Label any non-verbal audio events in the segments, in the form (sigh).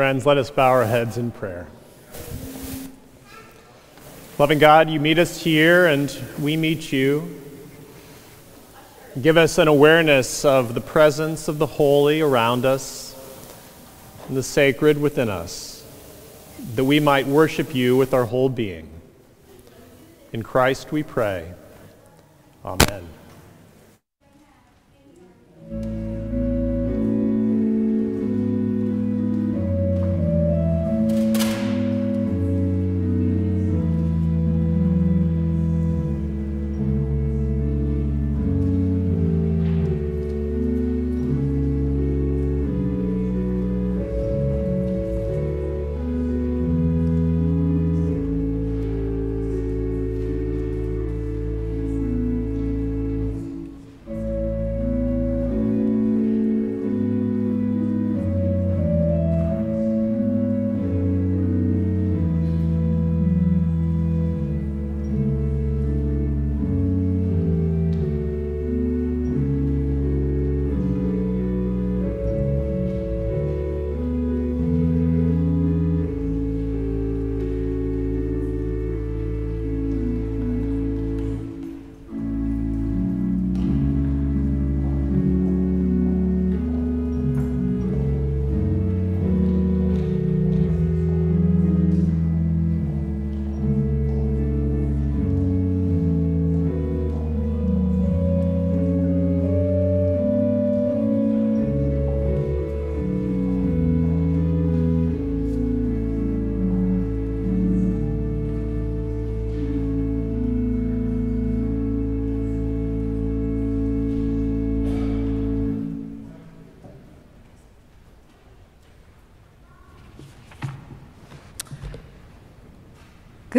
Friends, let us bow our heads in prayer. Loving God, you meet us here and we meet you. Give us an awareness of the presence of the holy around us and the sacred within us, that we might worship you with our whole being. In Christ we pray. Amen.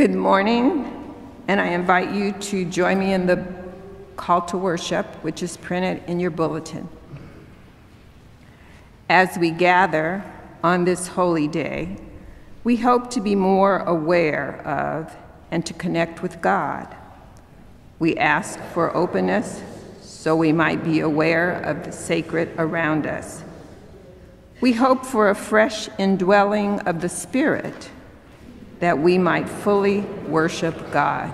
Good morning, and I invite you to join me in the call to worship, which is printed in your bulletin. As we gather on this holy day, we hope to be more aware of and to connect with God. We ask for openness so we might be aware of the sacred around us. We hope for a fresh indwelling of the Spirit that we might fully worship God.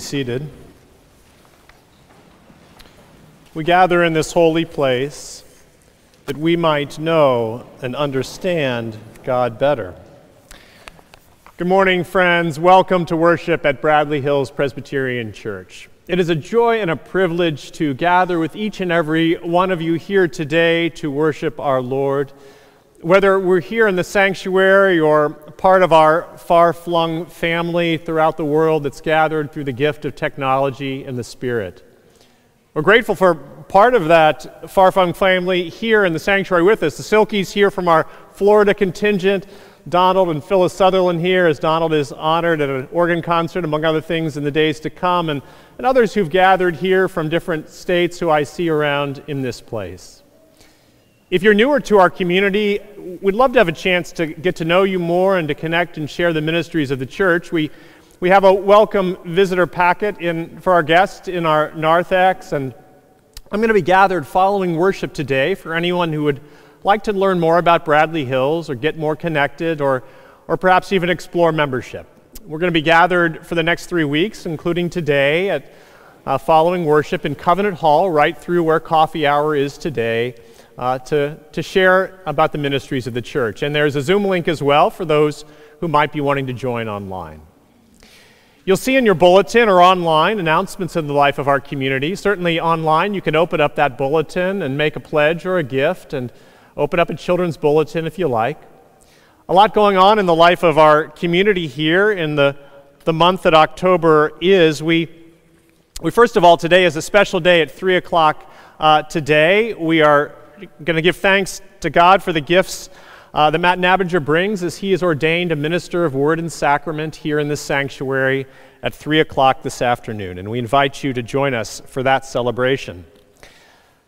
Seated. We gather in this holy place that we might know and understand God better. Good morning, friends. Welcome to worship at Bradley Hills Presbyterian Church. It is a joy and a privilege to gather with each and every one of you here today to worship our Lord. Whether we're here in the sanctuary or part of our far flung family throughout the world that's gathered through the gift of technology and the Spirit. We're grateful for part of that far flung family here in the sanctuary with us. The Silkies here from our Florida contingent. Donald and Phyllis Sutherland here as Donald is honored at an organ concert, among other things, in the days to come, and, and others who've gathered here from different states who I see around in this place. If you're newer to our community, we'd love to have a chance to get to know you more and to connect and share the ministries of the church. We, we have a welcome visitor packet in, for our guests in our narthex, and I'm going to be gathered following worship today for anyone who would like to learn more about Bradley Hills or get more connected or, or perhaps even explore membership. We're going to be gathered for the next three weeks, including today at uh, following worship in Covenant Hall, right through where coffee hour is today, uh, to, to share about the ministries of the church. And there's a Zoom link as well for those who might be wanting to join online. You'll see in your bulletin or online announcements of the life of our community. Certainly online, you can open up that bulletin and make a pledge or a gift and Open up a children's bulletin if you like. A lot going on in the life of our community here in the, the month that October is. We, we, first of all, today is a special day at 3 o'clock uh, today. We are going to give thanks to God for the gifts uh, that Matt Nabinger brings as he is ordained a minister of word and sacrament here in this sanctuary at 3 o'clock this afternoon. And we invite you to join us for that celebration.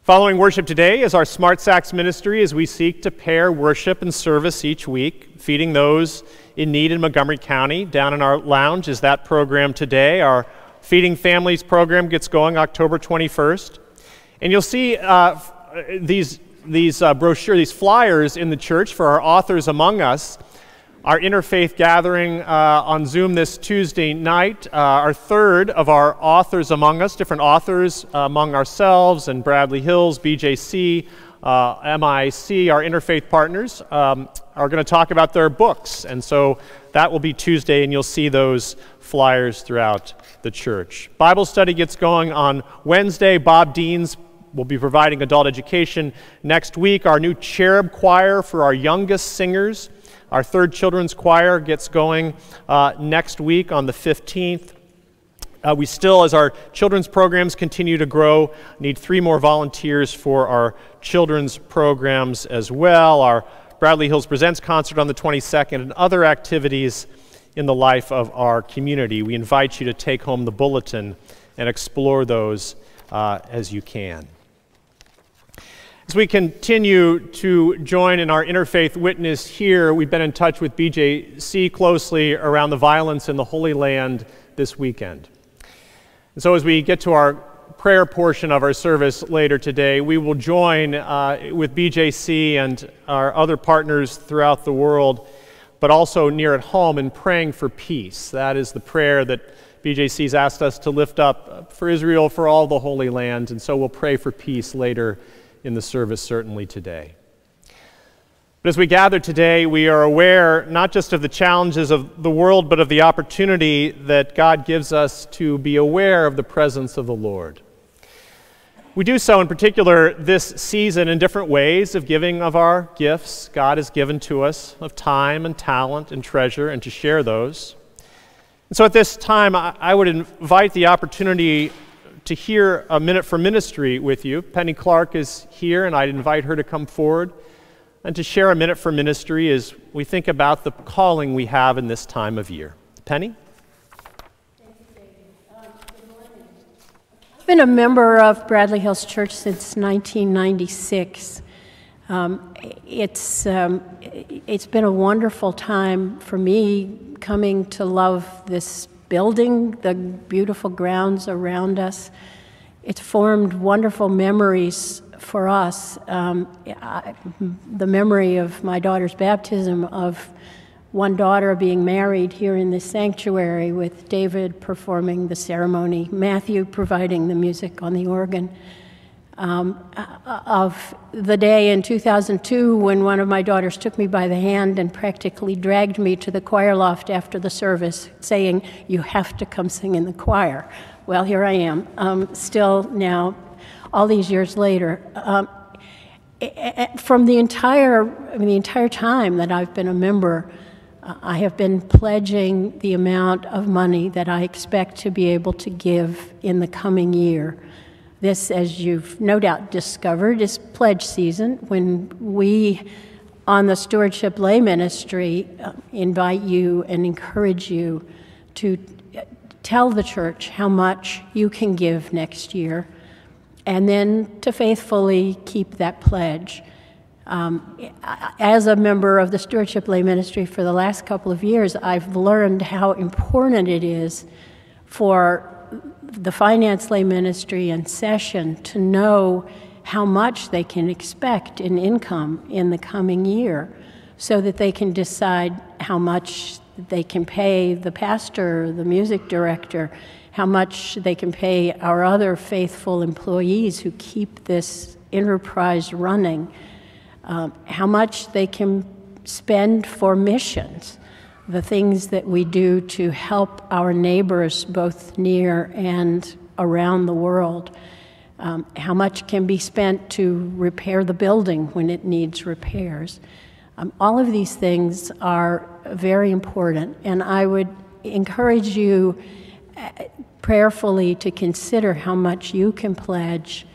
Following worship today is our Smart Sacks ministry as we seek to pair worship and service each week, feeding those in need in Montgomery County. Down in our lounge is that program today. Our Feeding Families program gets going October 21st. And you'll see uh, these, these uh, brochures, these flyers in the church for our authors among us our interfaith gathering uh, on Zoom this Tuesday night, uh, our third of our authors among us, different authors uh, among ourselves and Bradley Hills, BJC, uh, MIC, our interfaith partners, um, are going to talk about their books. And so that will be Tuesday, and you'll see those flyers throughout the church. Bible study gets going on Wednesday. Bob Deans will be providing adult education next week. Our new cherub choir for our youngest singers our third children's choir gets going uh, next week on the 15th. Uh, we still, as our children's programs continue to grow, need three more volunteers for our children's programs as well. Our Bradley Hills Presents concert on the 22nd and other activities in the life of our community. We invite you to take home the bulletin and explore those uh, as you can. As we continue to join in our interfaith witness here, we've been in touch with BJC closely around the violence in the Holy Land this weekend. And so, as we get to our prayer portion of our service later today, we will join uh, with BJC and our other partners throughout the world, but also near at home in praying for peace. That is the prayer that BJC's asked us to lift up for Israel, for all the Holy Land, and so we'll pray for peace later in the service, certainly today. But as we gather today, we are aware not just of the challenges of the world, but of the opportunity that God gives us to be aware of the presence of the Lord. We do so in particular this season in different ways of giving of our gifts God has given to us of time and talent and treasure, and to share those. And so at this time, I would invite the opportunity to hear a minute for ministry with you. Penny Clark is here, and I'd invite her to come forward and to share a minute for ministry as we think about the calling we have in this time of year. Penny? I've been a member of Bradley Hills Church since 1996. Um, it's, um, it's been a wonderful time for me coming to love this building, the beautiful grounds around us. It's formed wonderful memories for us. Um, I, the memory of my daughter's baptism, of one daughter being married here in this sanctuary with David performing the ceremony, Matthew providing the music on the organ. Um, of the day in 2002 when one of my daughters took me by the hand and practically dragged me to the choir loft after the service, saying, You have to come sing in the choir. Well, here I am, um, still now, all these years later. Um, from the entire, I mean, the entire time that I've been a member, I have been pledging the amount of money that I expect to be able to give in the coming year. This, as you've no doubt discovered, is pledge season when we on the Stewardship Lay Ministry uh, invite you and encourage you to tell the church how much you can give next year and then to faithfully keep that pledge. Um, as a member of the Stewardship Lay Ministry for the last couple of years, I've learned how important it is for the finance lay ministry and session to know how much they can expect in income in the coming year so that they can decide how much they can pay the pastor, the music director, how much they can pay our other faithful employees who keep this enterprise running um, how much they can spend for missions, the things that we do to help our neighbors both near and around the world. Um, how much can be spent to repair the building when it needs repairs. Um, all of these things are very important, and I would encourage you uh, prayerfully to consider how much you can pledge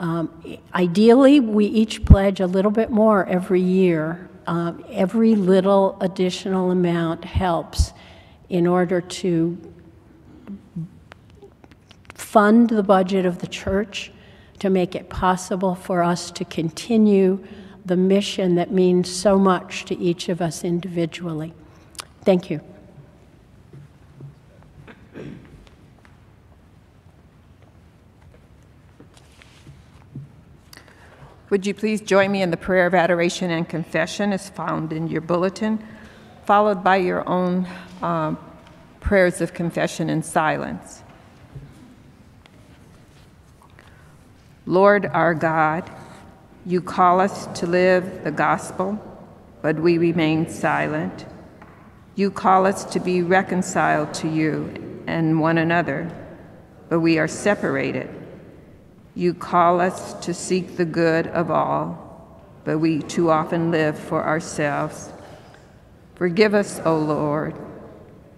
um, ideally, we each pledge a little bit more every year. Uh, every little additional amount helps in order to fund the budget of the church, to make it possible for us to continue the mission that means so much to each of us individually. Thank you. Would you please join me in the prayer of adoration and confession as found in your bulletin, followed by your own uh, prayers of confession in silence. Lord our God, you call us to live the gospel, but we remain silent. You call us to be reconciled to you and one another, but we are separated you call us to seek the good of all, but we too often live for ourselves. Forgive us, O Lord.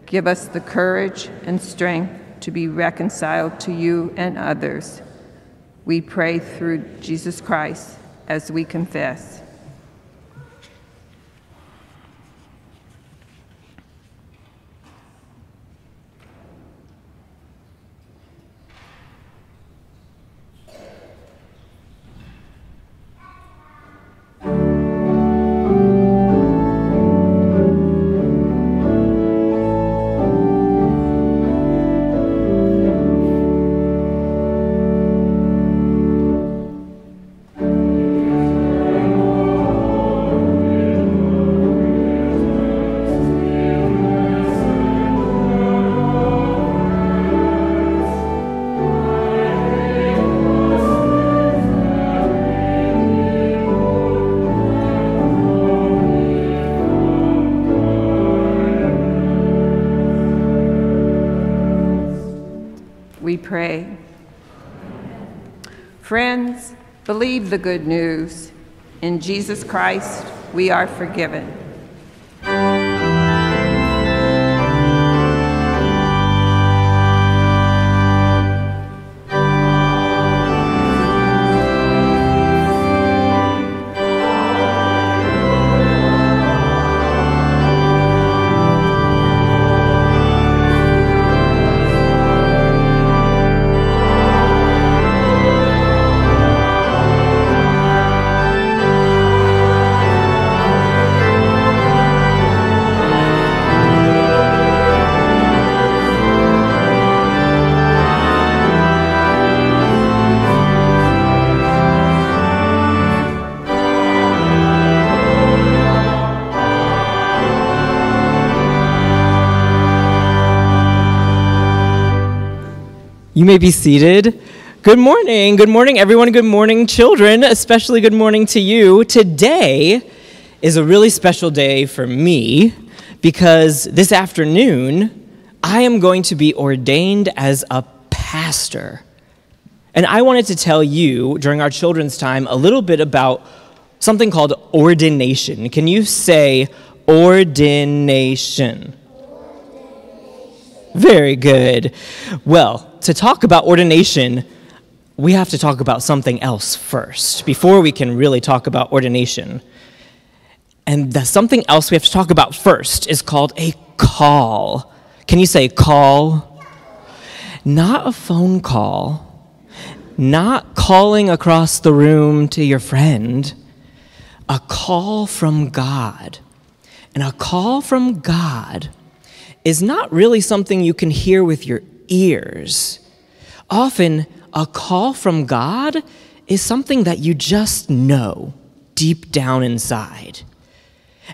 Give us the courage and strength to be reconciled to you and others. We pray through Jesus Christ as we confess. The good news. In Jesus Christ, we are forgiven. You may be seated. Good morning. Good morning, everyone. Good morning, children. Especially good morning to you. Today is a really special day for me because this afternoon I am going to be ordained as a pastor. And I wanted to tell you during our children's time a little bit about something called ordination. Can you say ordination? Very good. Well, to talk about ordination, we have to talk about something else first before we can really talk about ordination. And the something else we have to talk about first is called a call. Can you say call? Not a phone call, not calling across the room to your friend, a call from God. And a call from God is not really something you can hear with your ears. Often, a call from God is something that you just know deep down inside.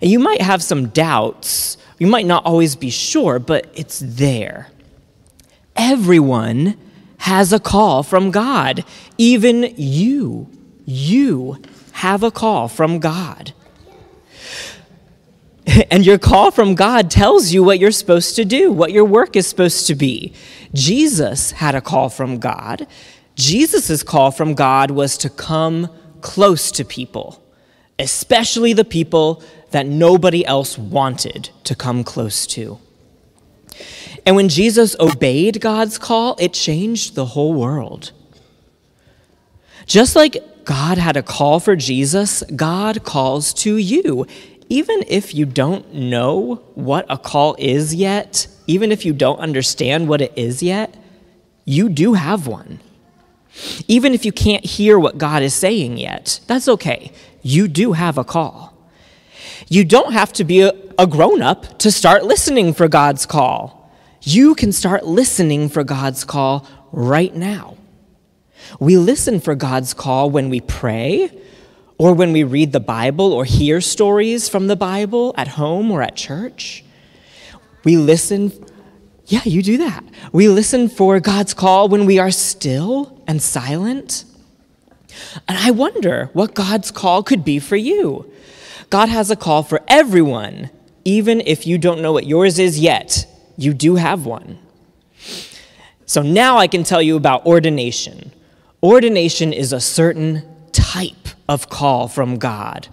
And you might have some doubts, you might not always be sure, but it's there. Everyone has a call from God. Even you, you have a call from God. (laughs) And your call from God tells you what you're supposed to do, what your work is supposed to be. Jesus had a call from God. Jesus' call from God was to come close to people, especially the people that nobody else wanted to come close to. And when Jesus obeyed God's call, it changed the whole world. Just like God had a call for Jesus, God calls to you even if you don't know what a call is yet, even if you don't understand what it is yet, you do have one. Even if you can't hear what God is saying yet, that's okay. You do have a call. You don't have to be a, a grown up to start listening for God's call. You can start listening for God's call right now. We listen for God's call when we pray, or when we read the Bible or hear stories from the Bible at home or at church. We listen, yeah, you do that. We listen for God's call when we are still and silent. And I wonder what God's call could be for you. God has a call for everyone, even if you don't know what yours is yet, you do have one. So now I can tell you about ordination. Ordination is a certain type of call from God.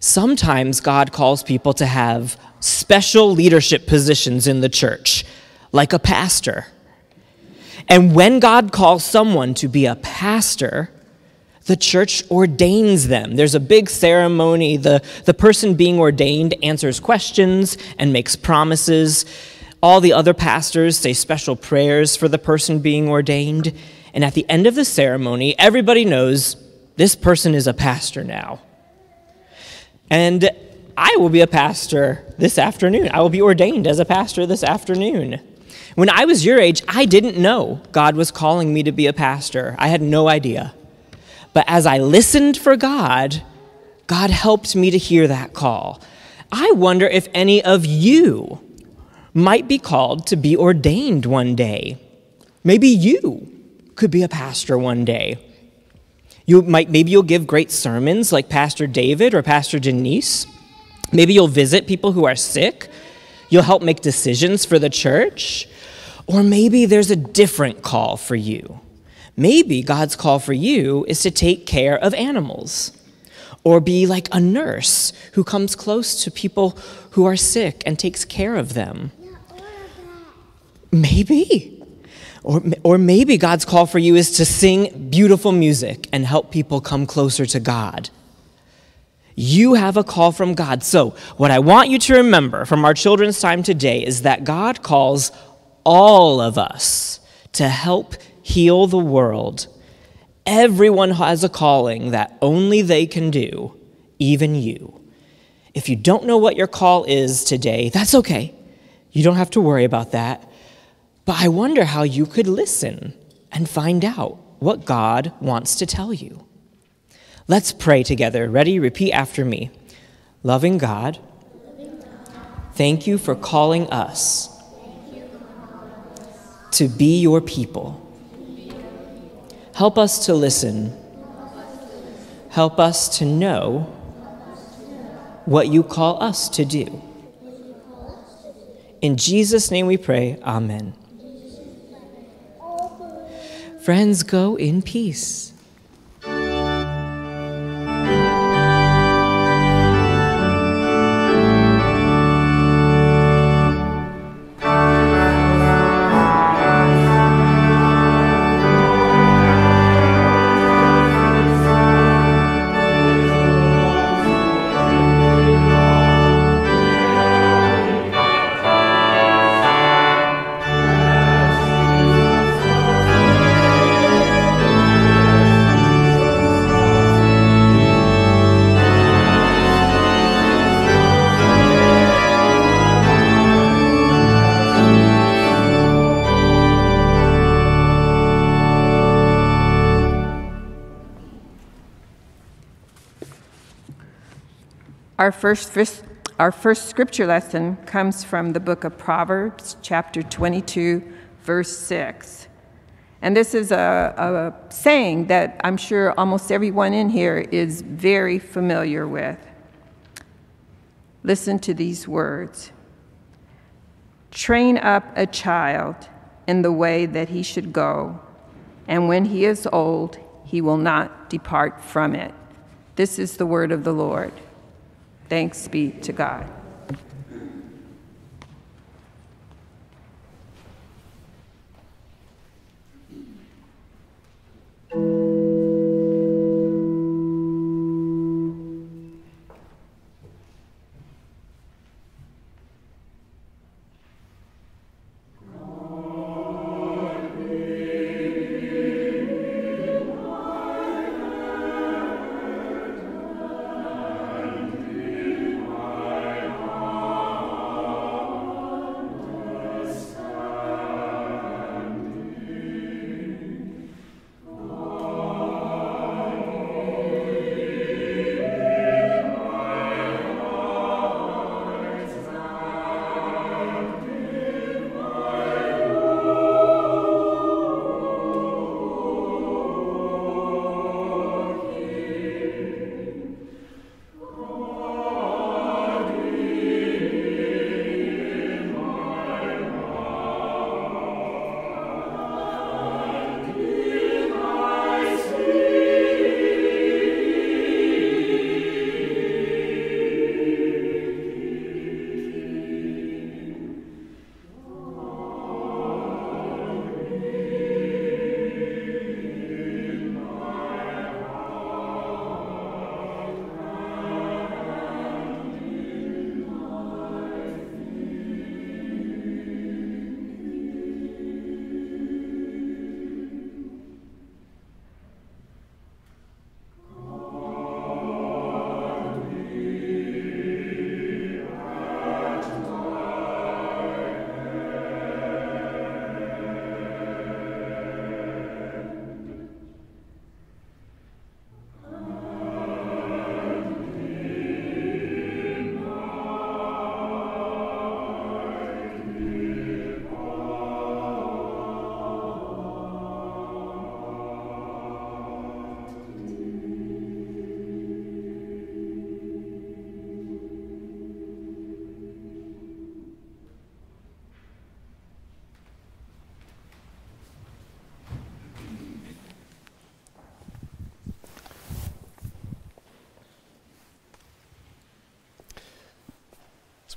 Sometimes God calls people to have special leadership positions in the church, like a pastor. And when God calls someone to be a pastor, the church ordains them. There's a big ceremony. The, the person being ordained answers questions and makes promises. All the other pastors say special prayers for the person being ordained. And at the end of the ceremony, everybody knows this person is a pastor now. And I will be a pastor this afternoon. I will be ordained as a pastor this afternoon. When I was your age, I didn't know God was calling me to be a pastor. I had no idea. But as I listened for God, God helped me to hear that call. I wonder if any of you might be called to be ordained one day. Maybe you could be a pastor one day. You might, maybe you'll give great sermons like Pastor David or Pastor Denise. Maybe you'll visit people who are sick. You'll help make decisions for the church. Or maybe there's a different call for you. Maybe God's call for you is to take care of animals or be like a nurse who comes close to people who are sick and takes care of them. Maybe. Or, or maybe God's call for you is to sing beautiful music and help people come closer to God. You have a call from God. So, what I want you to remember from our children's time today is that God calls all of us to help heal the world. Everyone has a calling that only they can do, even you. If you don't know what your call is today, that's okay. You don't have to worry about that. But I wonder how you could listen and find out what God wants to tell you. Let's pray together. Ready? Repeat after me. Loving God, thank you for calling us to be your people. Help us to listen. Help us to know what you call us to do. In Jesus' name we pray, Amen. Friends, go in peace. Our first, first, our first scripture lesson comes from the book of Proverbs, chapter 22, verse 6. And this is a, a saying that I'm sure almost everyone in here is very familiar with. Listen to these words Train up a child in the way that he should go, and when he is old, he will not depart from it. This is the word of the Lord. Thanks be to God.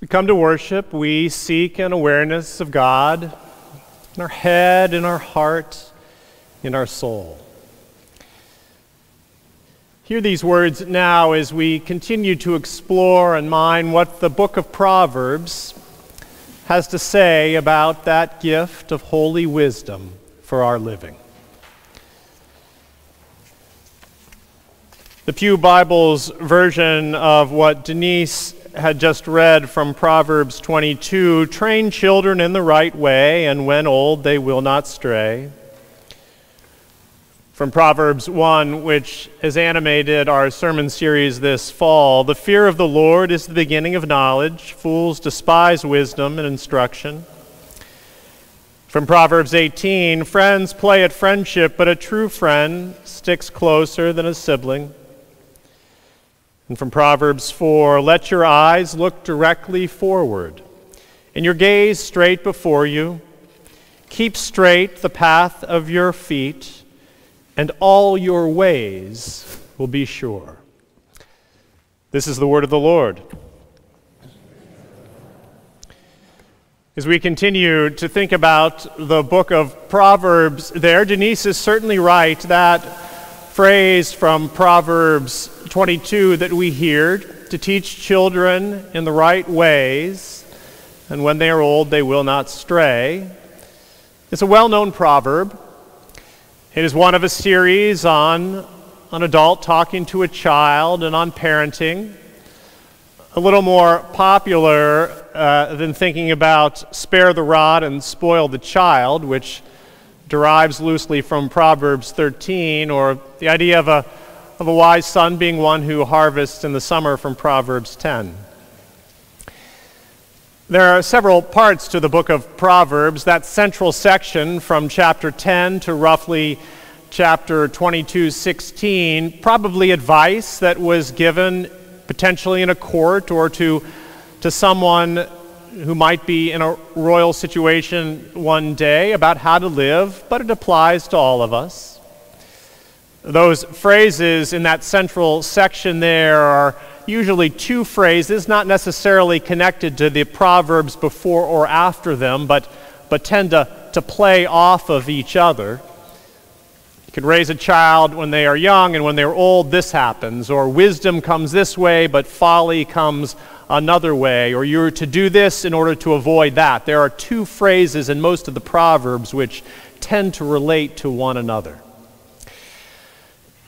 We come to worship, we seek an awareness of God in our head, in our heart, in our soul. Hear these words now as we continue to explore and mine what the book of Proverbs has to say about that gift of holy wisdom for our living. The Pew Bible's version of what Denise had just read from Proverbs 22 train children in the right way, and when old, they will not stray. From Proverbs 1, which has animated our sermon series this fall, the fear of the Lord is the beginning of knowledge. Fools despise wisdom and instruction. From Proverbs 18 Friends play at friendship, but a true friend sticks closer than a sibling. And from Proverbs 4 Let your eyes look directly forward, and your gaze straight before you. Keep straight the path of your feet, and all your ways will be sure. This is the word of the Lord. As we continue to think about the book of Proverbs, there, Denise is certainly right. That phrase from Proverbs 22 that we hear to teach children in the right ways, and when they are old, they will not stray. It's a well known proverb. It is one of a series on an adult talking to a child and on parenting. A little more popular uh, than thinking about spare the rod and spoil the child, which derives loosely from Proverbs 13, or the idea of a, of a wise son being one who harvests in the summer from Proverbs 10. There are several parts to the book of Proverbs. That central section from chapter 10 to roughly chapter 22, 16, probably advice that was given potentially in a court or to, to someone who might be in a royal situation one day about how to live, but it applies to all of us. Those phrases in that central section there are usually two phrases, not necessarily connected to the proverbs before or after them, but, but tend to, to play off of each other. You can raise a child when they are young, and when they're old, this happens. Or wisdom comes this way, but folly comes another way, or you're to do this in order to avoid that. There are two phrases in most of the Proverbs which tend to relate to one another.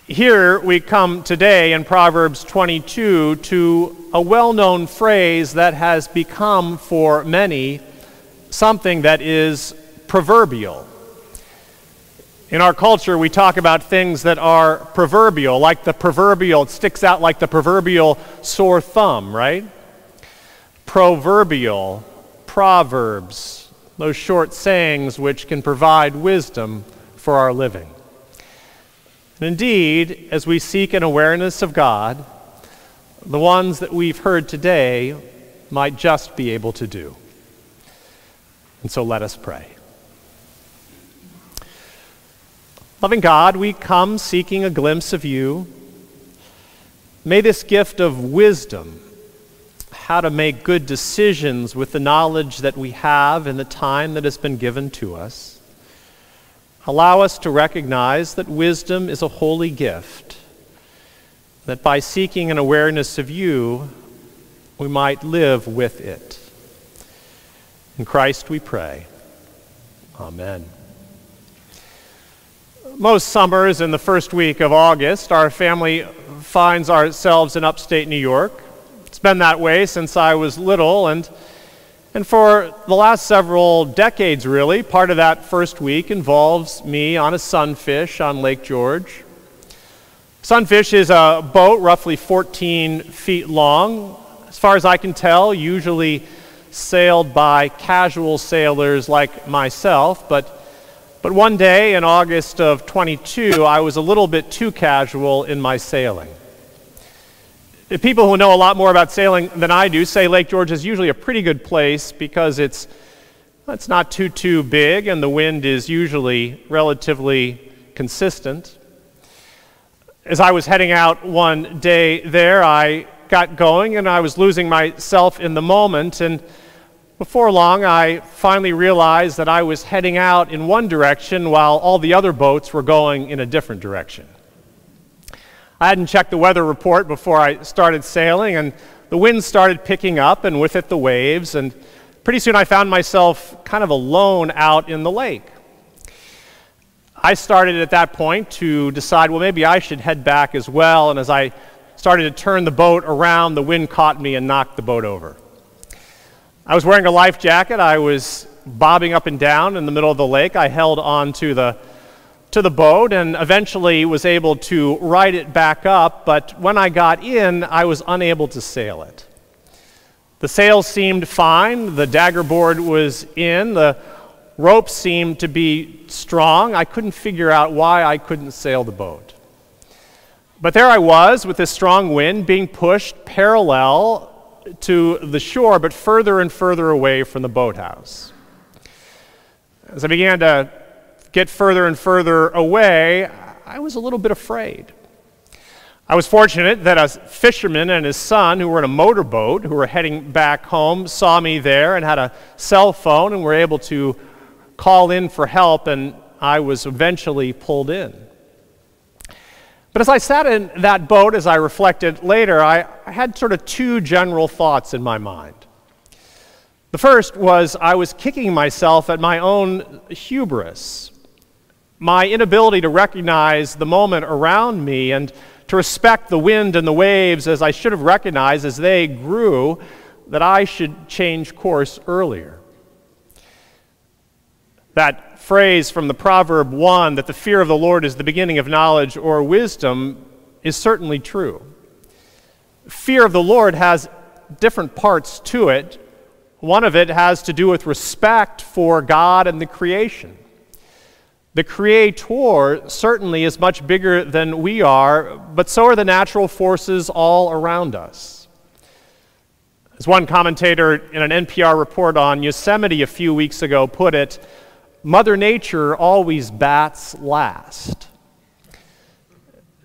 Here we come today in Proverbs 22 to a well known phrase that has become for many something that is proverbial. In our culture, we talk about things that are proverbial, like the proverbial, it sticks out like the proverbial sore thumb, right? Proverbial, proverbs, those short sayings which can provide wisdom for our living. And indeed, as we seek an awareness of God, the ones that we've heard today might just be able to do. And so let us pray. Loving God, we come seeking a glimpse of you. May this gift of wisdom how to make good decisions with the knowledge that we have and the time that has been given to us. Allow us to recognize that wisdom is a holy gift, that by seeking an awareness of you, we might live with it. In Christ we pray. Amen. Most summers in the first week of August, our family finds ourselves in upstate New York. It's been that way since I was little, and, and for the last several decades, really, part of that first week involves me on a sunfish on Lake George. Sunfish is a boat roughly 14 feet long. As far as I can tell, usually sailed by casual sailors like myself, but, but one day in August of 22, I was a little bit too casual in my sailing. The people who know a lot more about sailing than I do say Lake George is usually a pretty good place because it's, it's not too, too big and the wind is usually relatively consistent. As I was heading out one day there, I got going and I was losing myself in the moment. And before long, I finally realized that I was heading out in one direction while all the other boats were going in a different direction. I hadn't checked the weather report before I started sailing, and the wind started picking up, and with it, the waves. And pretty soon, I found myself kind of alone out in the lake. I started at that point to decide, well, maybe I should head back as well. And as I started to turn the boat around, the wind caught me and knocked the boat over. I was wearing a life jacket. I was bobbing up and down in the middle of the lake. I held on to the to the boat and eventually was able to ride it back up, but when I got in, I was unable to sail it. The sails seemed fine, the dagger board was in, the ropes seemed to be strong. I couldn't figure out why I couldn't sail the boat. But there I was with this strong wind being pushed parallel to the shore, but further and further away from the boathouse. As I began to get further and further away, I was a little bit afraid. I was fortunate that a fisherman and his son, who were in a motorboat, who were heading back home, saw me there and had a cell phone and were able to call in for help, and I was eventually pulled in. But as I sat in that boat, as I reflected later, I, I had sort of two general thoughts in my mind. The first was I was kicking myself at my own hubris, my inability to recognize the moment around me and to respect the wind and the waves as I should have recognized as they grew that I should change course earlier. That phrase from the Proverb 1 that the fear of the Lord is the beginning of knowledge or wisdom is certainly true. Fear of the Lord has different parts to it. One of it has to do with respect for God and the creation. The Creator certainly is much bigger than we are, but so are the natural forces all around us. As one commentator in an NPR report on Yosemite a few weeks ago put it, Mother Nature always bats last.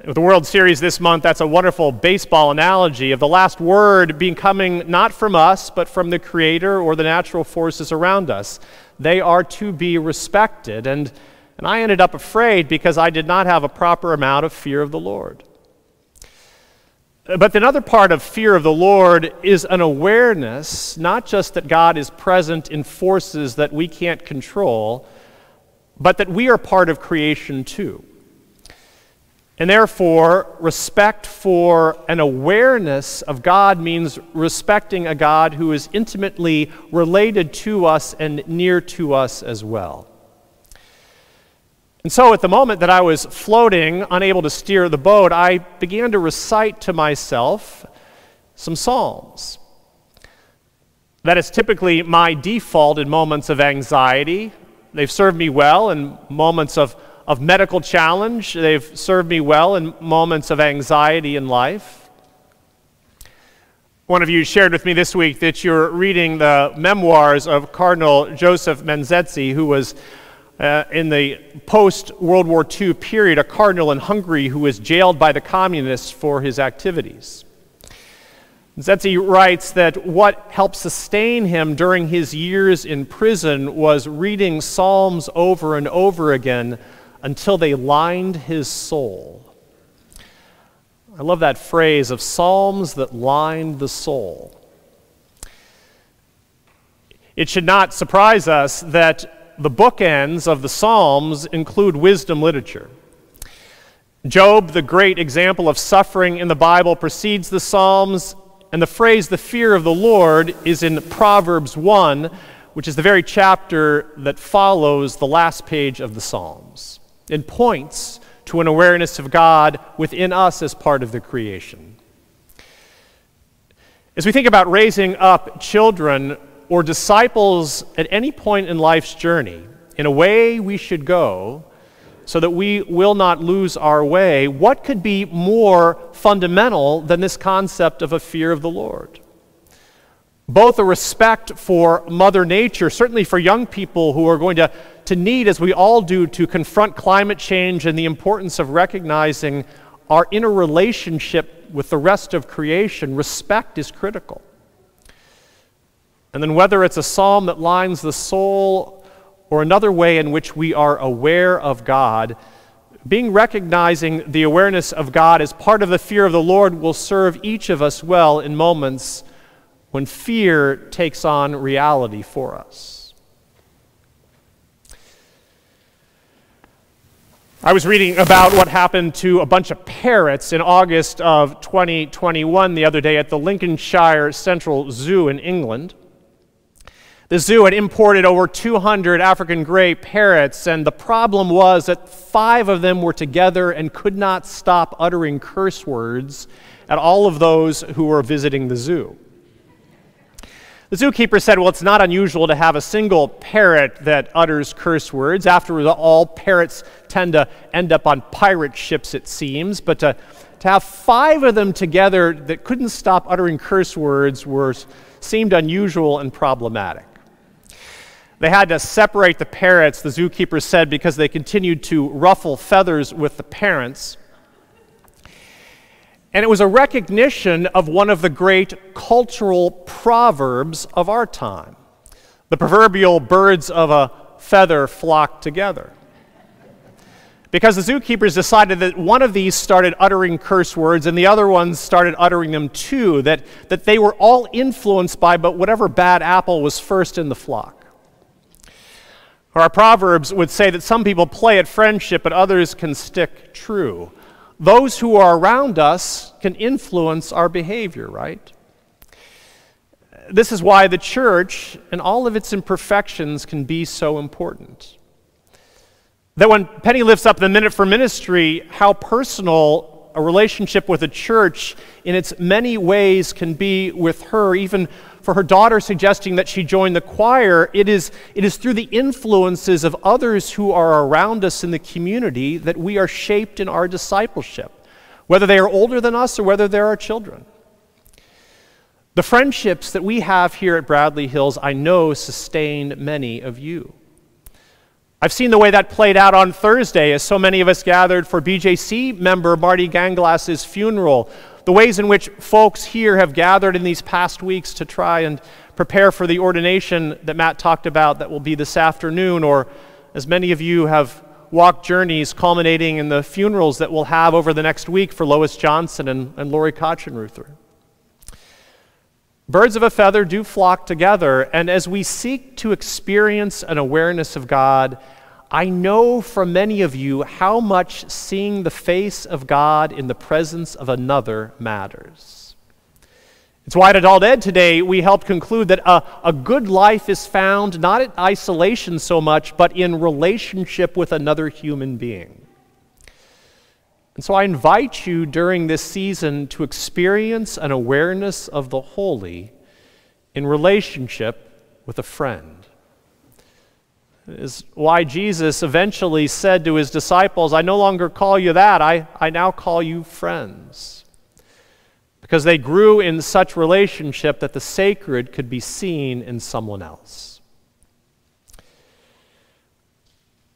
With the World Series this month, that's a wonderful baseball analogy of the last word being coming not from us, but from the Creator or the natural forces around us. They are to be respected. And and I ended up afraid because I did not have a proper amount of fear of the Lord. But another part of fear of the Lord is an awareness, not just that God is present in forces that we can't control, but that we are part of creation too. And therefore, respect for an awareness of God means respecting a God who is intimately related to us and near to us as well. And so, at the moment that I was floating, unable to steer the boat, I began to recite to myself some Psalms. That is typically my default in moments of anxiety. They've served me well in moments of, of medical challenge, they've served me well in moments of anxiety in life. One of you shared with me this week that you're reading the memoirs of Cardinal Joseph Mindszenty, who was uh, in the post World War II period, a cardinal in Hungary who was jailed by the communists for his activities. Zetzi writes that what helped sustain him during his years in prison was reading Psalms over and over again until they lined his soul. I love that phrase of Psalms that lined the soul. It should not surprise us that the bookends of the Psalms include wisdom literature. Job, the great example of suffering in the Bible, precedes the Psalms, and the phrase, the fear of the Lord, is in Proverbs 1, which is the very chapter that follows the last page of the Psalms. It points to an awareness of God within us as part of the creation. As we think about raising up children, or disciples at any point in life's journey in a way we should go so that we will not lose our way, what could be more fundamental than this concept of a fear of the Lord? Both a respect for Mother Nature, certainly for young people who are going to, to need, as we all do, to confront climate change and the importance of recognizing our interrelationship with the rest of creation, respect is critical. And then, whether it's a psalm that lines the soul or another way in which we are aware of God, being recognizing the awareness of God as part of the fear of the Lord will serve each of us well in moments when fear takes on reality for us. I was reading about what happened to a bunch of parrots in August of 2021 the other day at the Lincolnshire Central Zoo in England. The zoo had imported over 200 African gray parrots, and the problem was that five of them were together and could not stop uttering curse words at all of those who were visiting the zoo. The zookeeper said, Well, it's not unusual to have a single parrot that utters curse words. After all, parrots tend to end up on pirate ships, it seems. But to, to have five of them together that couldn't stop uttering curse words seemed unusual and problematic. They had to separate the parrots, the zookeeper said, because they continued to ruffle feathers with the parents. And it was a recognition of one of the great cultural proverbs of our time the proverbial birds of a feather flock together. Because the zookeepers decided that one of these started uttering curse words and the other ones started uttering them too, that, that they were all influenced by but whatever bad apple was first in the flock. Our proverbs would say that some people play at friendship, but others can stick true those who are around us can influence our behavior, right? This is why the church, and all of its imperfections, can be so important. That when Penny lifts up the minute for ministry, how personal a relationship with a church in its many ways can be with her, even for her daughter suggesting that she join the choir, it is, it is through the influences of others who are around us in the community that we are shaped in our discipleship, whether they are older than us or whether they're our children. The friendships that we have here at Bradley Hills, I know, sustained many of you. I've seen the way that played out on Thursday as so many of us gathered for BJC member Marty Ganglass's funeral, the ways in which folks here have gathered in these past weeks to try and prepare for the ordination that Matt talked about that will be this afternoon, or as many of you have walked journeys culminating in the funerals that we'll have over the next week for Lois Johnson and, and Lori Kotchenruther. Birds of a feather do flock together, and as we seek to experience an awareness of God, I know from many of you how much seeing the face of God in the presence of another matters. It's why at Adult Ed today we helped conclude that a, a good life is found not in isolation so much, but in relationship with another human being. And so I invite you during this season to experience an awareness of the holy in relationship with a friend is why Jesus eventually said to his disciples, I no longer call you that, I, I now call you friends. Because they grew in such relationship that the sacred could be seen in someone else.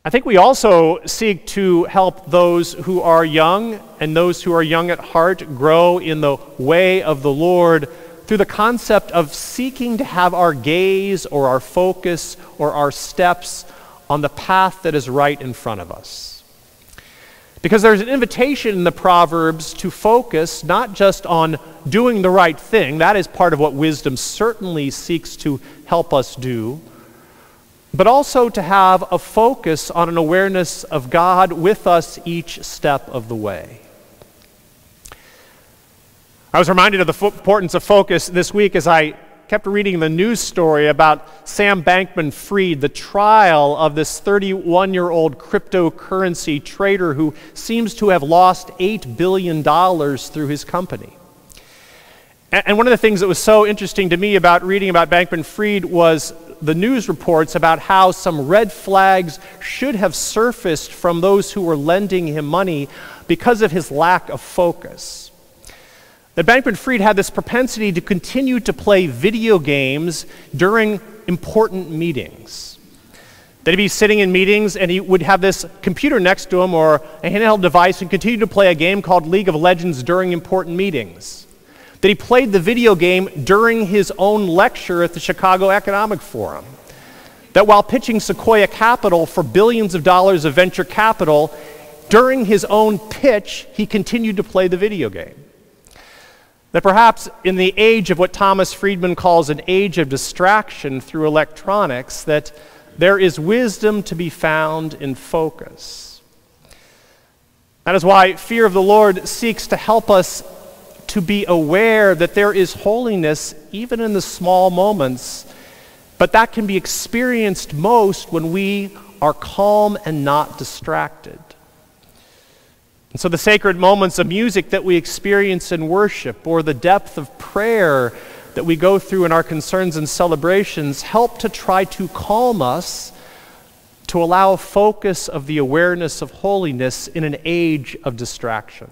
I think we also seek to help those who are young and those who are young at heart grow in the way of the Lord through the concept of seeking to have our gaze or our focus or our steps on the path that is right in front of us. Because there's an invitation in the Proverbs to focus not just on doing the right thing, that is part of what wisdom certainly seeks to help us do, but also to have a focus on an awareness of God with us each step of the way. I was reminded of the importance of focus this week as I kept reading the news story about Sam Bankman Fried, the trial of this 31 year old cryptocurrency trader who seems to have lost $8 billion through his company. And one of the things that was so interesting to me about reading about Bankman Fried was the news reports about how some red flags should have surfaced from those who were lending him money because of his lack of focus that Bankman Fried had this propensity to continue to play video games during important meetings. That he'd be sitting in meetings and he would have this computer next to him or a handheld device and continue to play a game called League of Legends during important meetings. That he played the video game during his own lecture at the Chicago Economic Forum. That while pitching Sequoia Capital for billions of dollars of venture capital, during his own pitch, he continued to play the video game. That perhaps in the age of what Thomas Friedman calls an age of distraction through electronics, that there is wisdom to be found in focus. That is why fear of the Lord seeks to help us to be aware that there is holiness even in the small moments, but that can be experienced most when we are calm and not distracted. And so the sacred moments of music that we experience in worship, or the depth of prayer that we go through in our concerns and celebrations help to try to calm us to allow focus of the awareness of holiness in an age of distraction.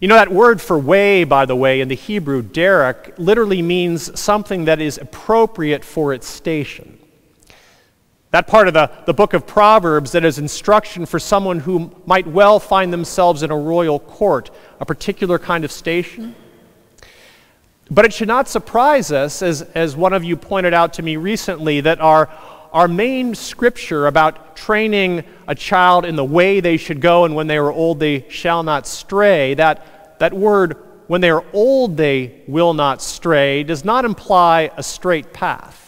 You know, that word for way, by the way, in the Hebrew, derek, literally means something that is appropriate for its station. That part of the, the book of Proverbs that is instruction for someone who might well find themselves in a royal court, a particular kind of station. But it should not surprise us, as, as one of you pointed out to me recently, that our, our main scripture about training a child in the way they should go and when they are old they shall not stray, that, that word, when they are old they will not stray, does not imply a straight path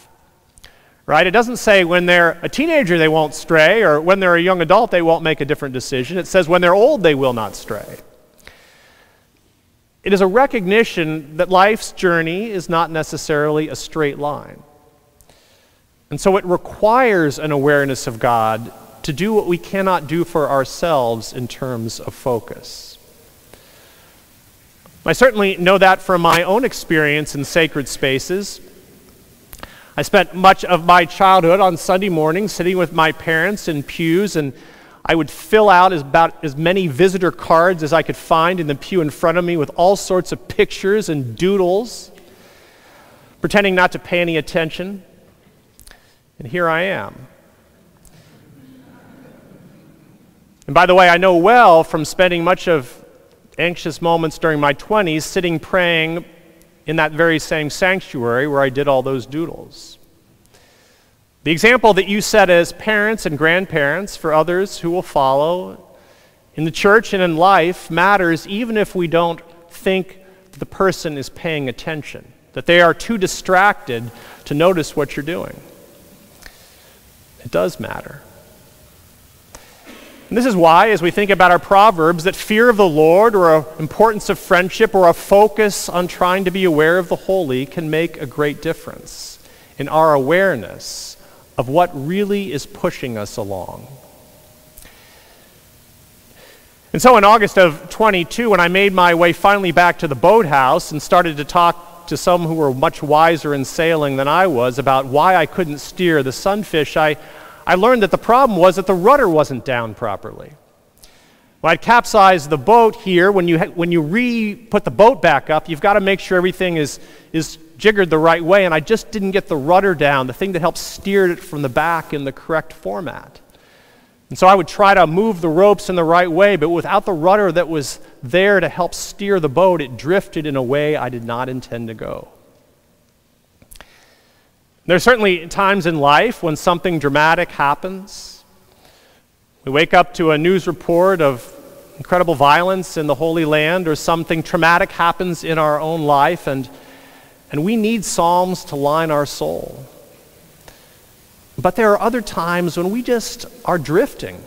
right? It doesn't say when they're a teenager they won't stray, or when they're a young adult they won't make a different decision. It says when they're old they will not stray. It is a recognition that life's journey is not necessarily a straight line. And so it requires an awareness of God to do what we cannot do for ourselves in terms of focus. I certainly know that from my own experience in sacred spaces. I spent much of my childhood on Sunday mornings sitting with my parents in pews, and I would fill out as, about as many visitor cards as I could find in the pew in front of me with all sorts of pictures and doodles, pretending not to pay any attention. And here I am. And by the way, I know well from spending much of anxious moments during my 20s sitting praying in that very same sanctuary where I did all those doodles. The example that you set as parents and grandparents for others who will follow in the church and in life matters even if we don't think that the person is paying attention, that they are too distracted to notice what you're doing. It does matter. And this is why, as we think about our Proverbs, that fear of the Lord or importance of friendship or a focus on trying to be aware of the holy can make a great difference in our awareness of what really is pushing us along. And so in August of 22, when I made my way finally back to the boathouse and started to talk to some who were much wiser in sailing than I was about why I couldn't steer the sunfish, I, I learned that the problem was that the rudder wasn't down properly. Well, I'd capsized the boat here. When you, when you re put the boat back up, you've got to make sure everything is, is jiggered the right way, and I just didn't get the rudder down, the thing that helps steer it from the back in the correct format. And so I would try to move the ropes in the right way, but without the rudder that was there to help steer the boat, it drifted in a way I did not intend to go. There are certainly times in life when something dramatic happens. We wake up to a news report of incredible violence in the Holy Land, or something traumatic happens in our own life, and, and we need Psalms to line our soul. But there are other times when we just are drifting.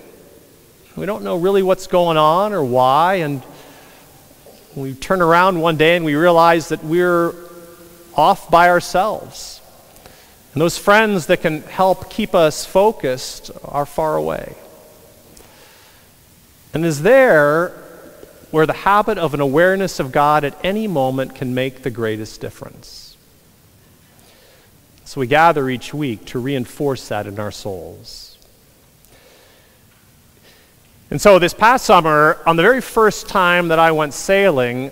We don't know really what's going on or why, and we turn around one day and we realize that we're off by ourselves. And those friends that can help keep us focused are far away. And is there where the habit of an awareness of God at any moment can make the greatest difference. So we gather each week to reinforce that in our souls. And so this past summer, on the very first time that I went sailing,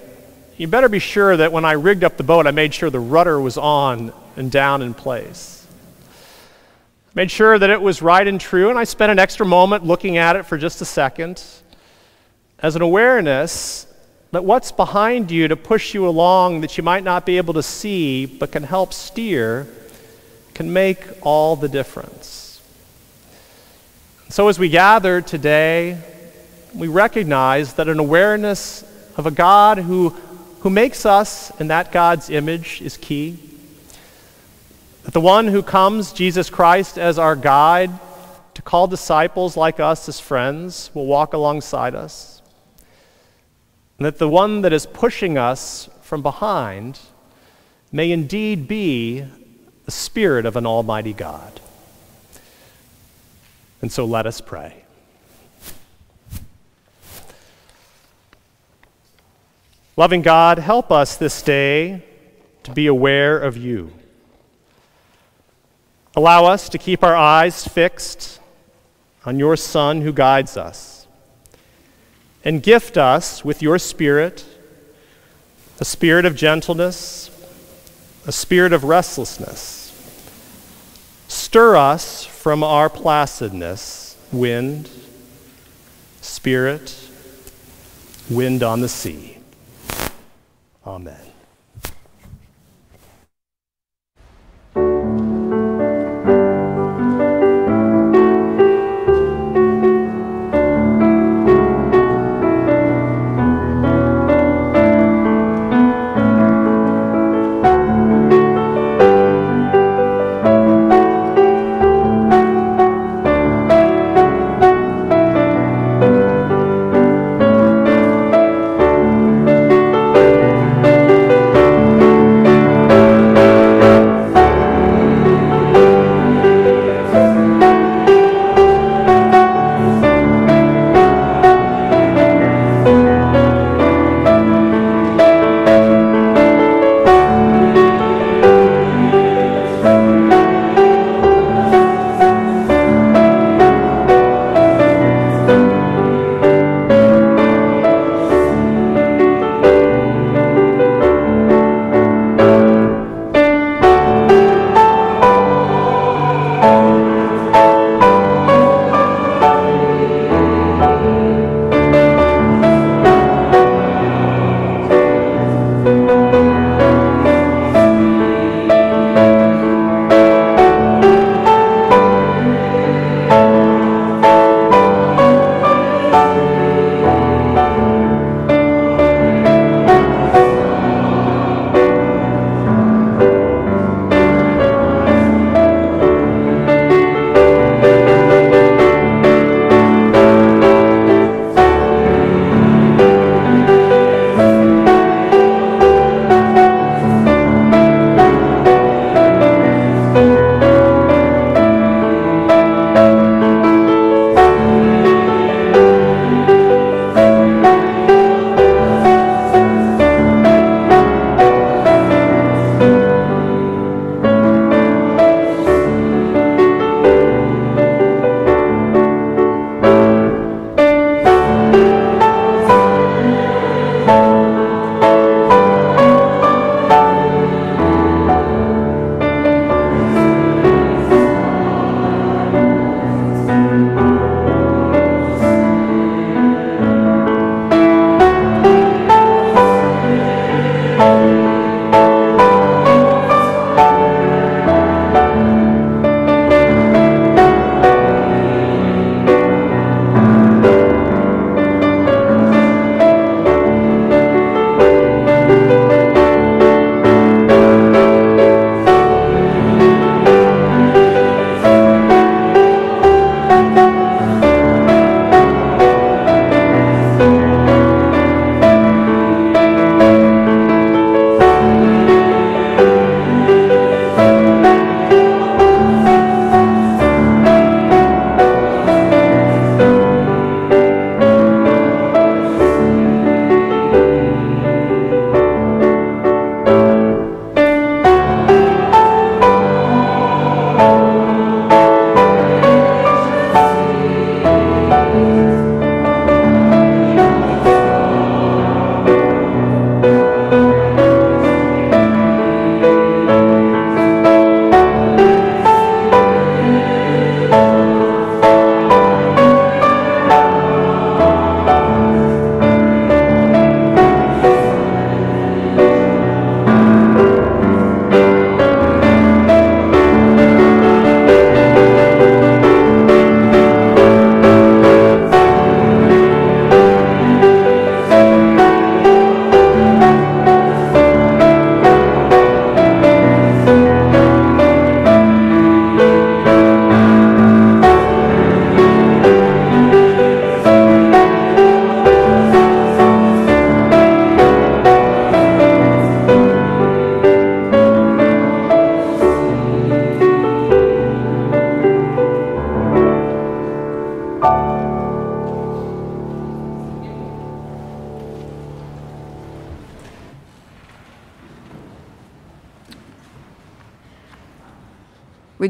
you better be sure that when I rigged up the boat, I made sure the rudder was on and down in place. Made sure that it was right and true, and I spent an extra moment looking at it for just a second as an awareness that what's behind you to push you along that you might not be able to see but can help steer can make all the difference. So, as we gather today, we recognize that an awareness of a God who, who makes us in that God's image is key. That the one who comes, Jesus Christ, as our guide to call disciples like us as friends, will walk alongside us. And that the one that is pushing us from behind may indeed be the Spirit of an Almighty God. And so let us pray. Loving God, help us this day to be aware of you. Allow us to keep our eyes fixed on your Son who guides us. And gift us with your Spirit, a spirit of gentleness, a spirit of restlessness. Stir us from our placidness, wind, spirit, wind on the sea. Amen.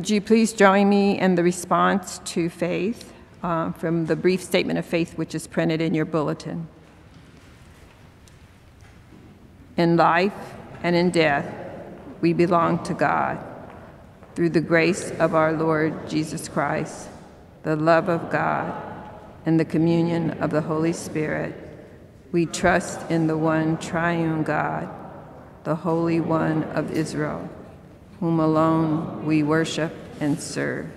Would you please join me in the response to faith uh, from the brief statement of faith which is printed in your bulletin? In life and in death, we belong to God. Through the grace of our Lord Jesus Christ, the love of God, and the communion of the Holy Spirit, we trust in the one triune God, the Holy One of Israel, whom alone we worship and serve.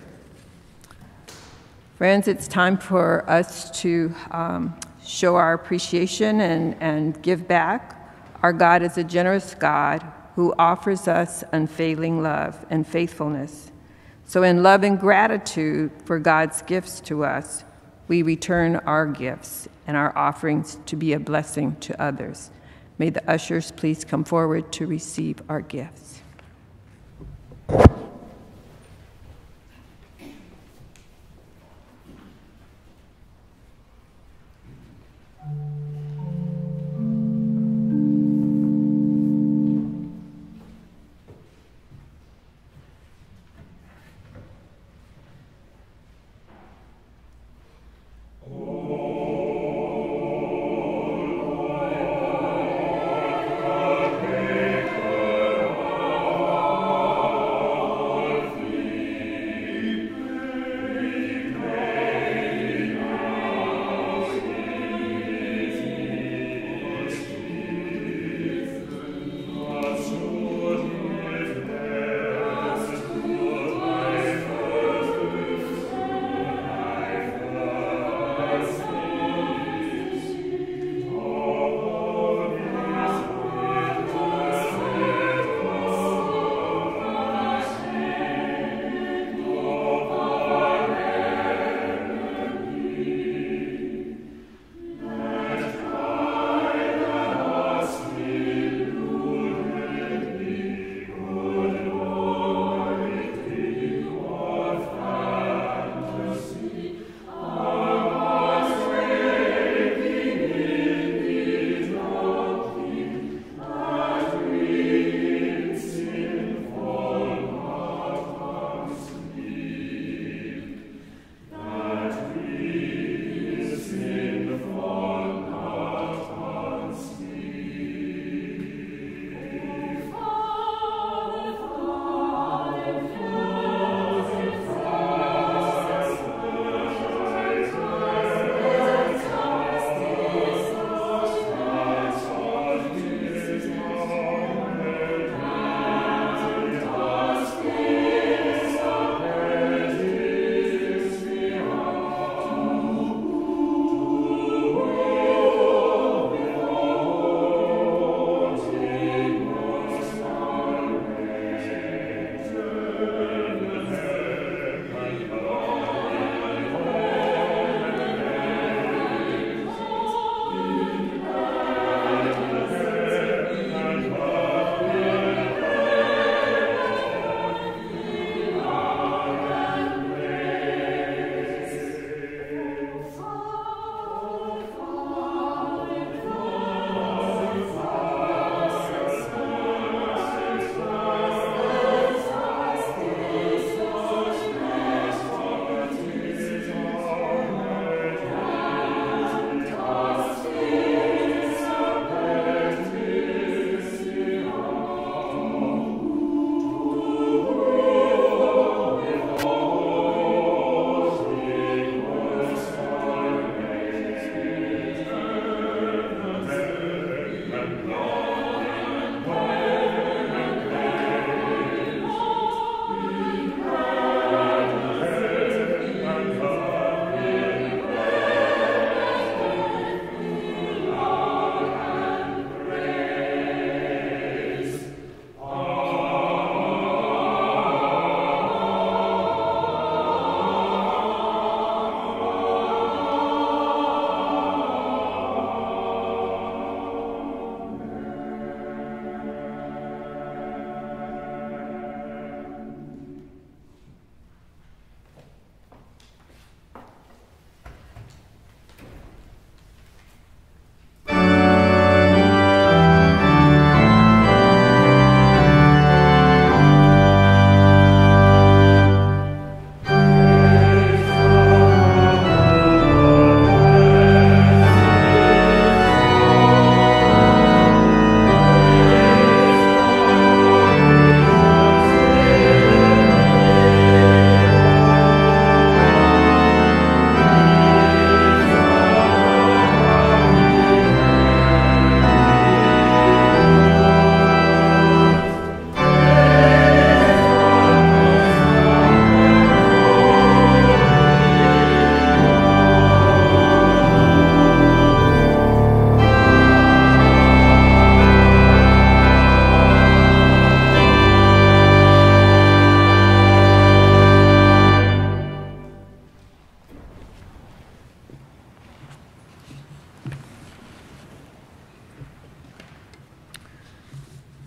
Friends, it's time for us to um, show our appreciation and, and give back. Our God is a generous God who offers us unfailing love and faithfulness. So, in love and gratitude for God's gifts to us, we return our gifts and our offerings to be a blessing to others. May the ushers please come forward to receive our gifts. Thank you.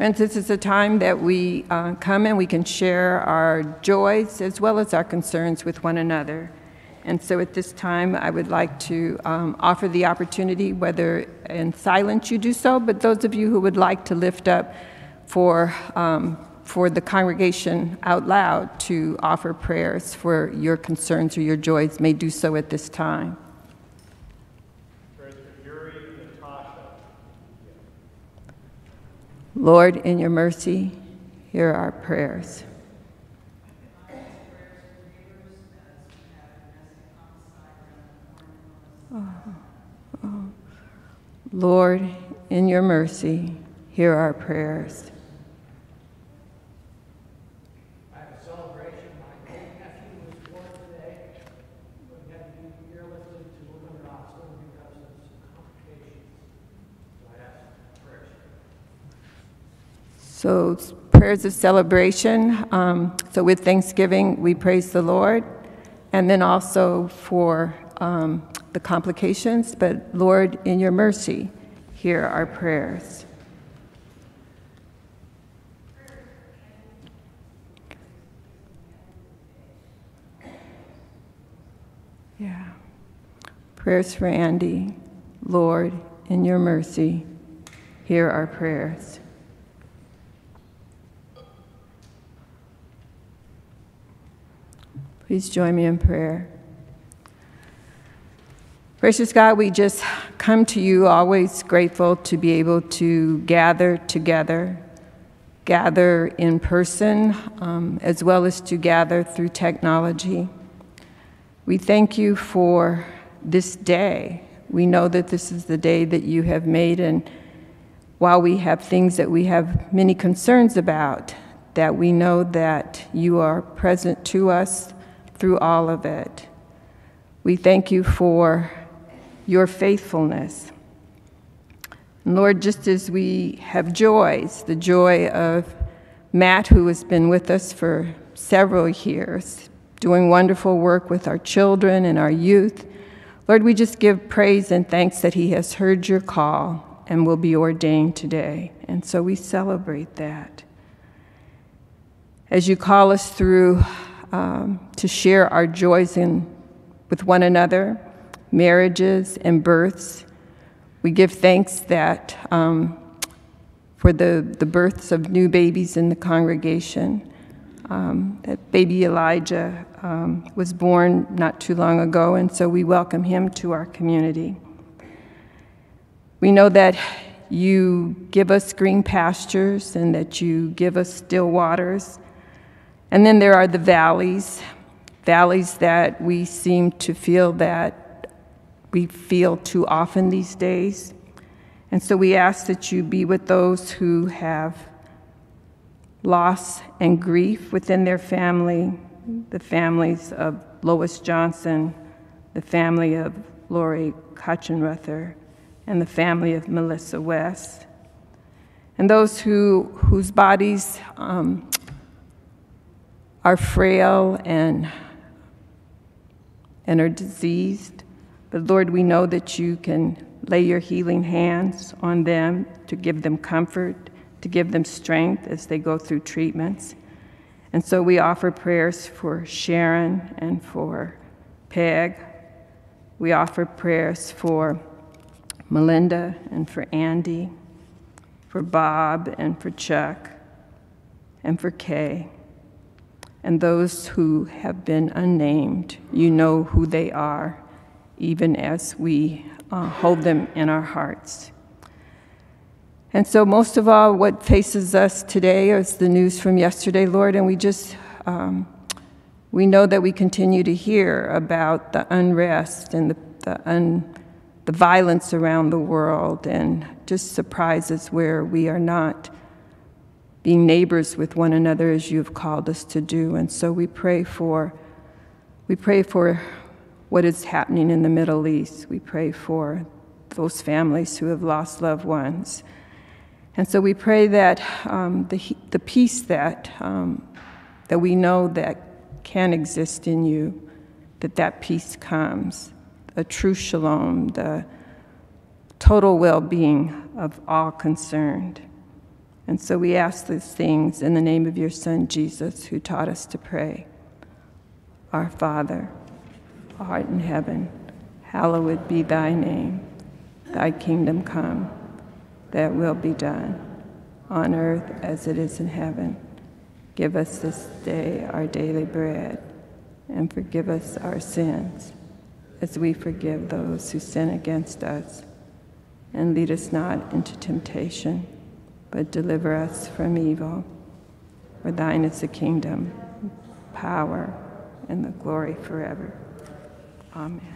Friends, this is a time that we uh, come and we can share our joys as well as our concerns with one another. And so at this time, I would like to um, offer the opportunity, whether in silence you do so, but those of you who would like to lift up for, um, for the congregation out loud to offer prayers for your concerns or your joys may do so at this time. Lord, in your mercy, hear our prayers. Oh, oh. Lord, in your mercy, hear our prayers. I have a celebration. My great nephew was born today. We had to be here listening to him in the hospital because of some complications. So I ask prayers. So, prayers of celebration. Um, so, with Thanksgiving, we praise the Lord. And then also for um, the complications, but Lord, in your mercy, hear our prayers. Yeah. Prayers for Andy. Lord, in your mercy, hear our prayers. Please join me in prayer. Gracious God, we just come to you always grateful to be able to gather together, gather in person, um, as well as to gather through technology. We thank you for this day. We know that this is the day that you have made, and while we have things that we have many concerns about, that we know that you are present to us through all of it. We thank you for your faithfulness. Lord, just as we have joys, the joy of Matt, who has been with us for several years, doing wonderful work with our children and our youth, Lord, we just give praise and thanks that he has heard your call and will be ordained today. And so we celebrate that. As you call us through um, to share our joys in, with one another, marriages and births. We give thanks that um, for the, the births of new babies in the congregation. Um, that baby Elijah um, was born not too long ago, and so we welcome him to our community. We know that you give us green pastures and that you give us still waters. And then there are the valleys, valleys that we seem to feel that we feel too often these days. And so we ask that you be with those who have loss and grief within their family, the families of Lois Johnson, the family of Lori Kachenrether, and the family of Melissa West. And those who, whose bodies um, are frail and, and are diseased, but Lord, we know that you can lay your healing hands on them to give them comfort, to give them strength as they go through treatments. And so we offer prayers for Sharon and for Peg. We offer prayers for Melinda and for Andy, for Bob and for Chuck, and for Kay. And those who have been unnamed, you know who they are even as we uh, hold them in our hearts. And so, most of all, what faces us today is the news from yesterday, Lord, and we just, um, we know that we continue to hear about the unrest and the, the, un, the violence around the world, and just surprises where we are not being neighbors with one another as you have called us to do. And so we pray for, we pray for what is happening in the Middle East. We pray for those families who have lost loved ones. And so we pray that um, the, the peace that, um, that we know that can exist in you, that that peace comes, a true shalom, the total well-being of all concerned. And so we ask these things in the name of your Son, Jesus, who taught us to pray. Our Father, art in heaven, hallowed be thy name. Thy kingdom come, thy will be done, on earth as it is in heaven. Give us this day our daily bread, and forgive us our sins, as we forgive those who sin against us. And lead us not into temptation but deliver us from evil. For thine is the kingdom, power, and the glory forever. Amen.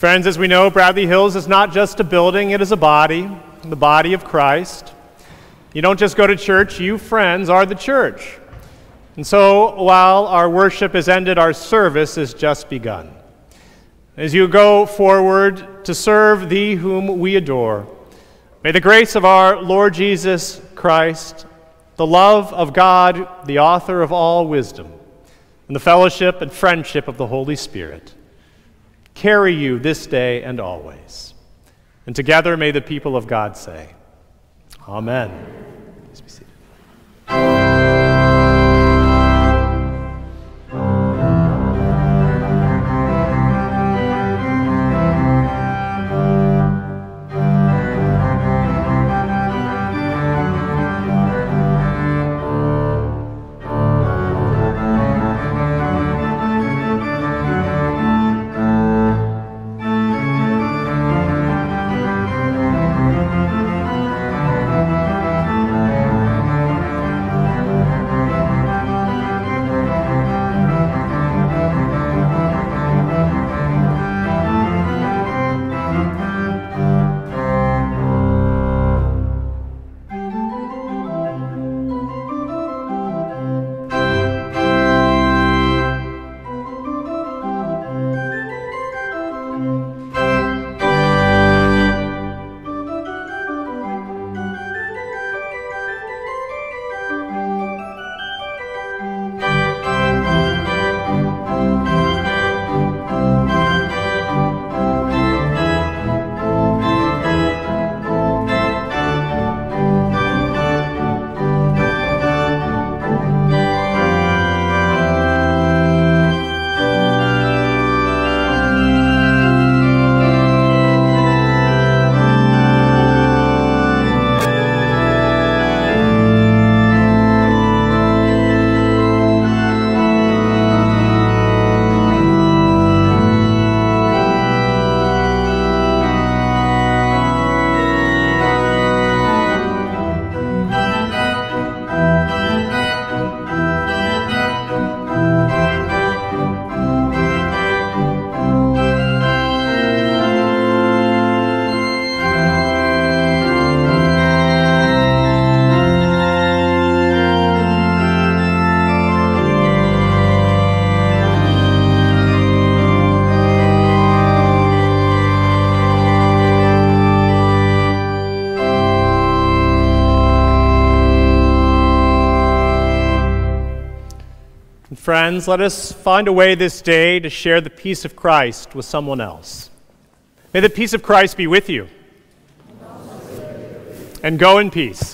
Friends, as we know, Bradley Hills is not just a building, it is a body, the body of Christ. You don't just go to church, you, friends, are the church. And so, while our worship is ended, our service is just begun. As you go forward to serve Thee whom we adore, may the grace of our Lord Jesus Christ, the love of God, the author of all wisdom, and the fellowship and friendship of the Holy Spirit carry you this day and always. And together may the people of God say, Amen. Friends, let us find a way this day to share the peace of Christ with someone else. May the peace of Christ be with you. And go in peace.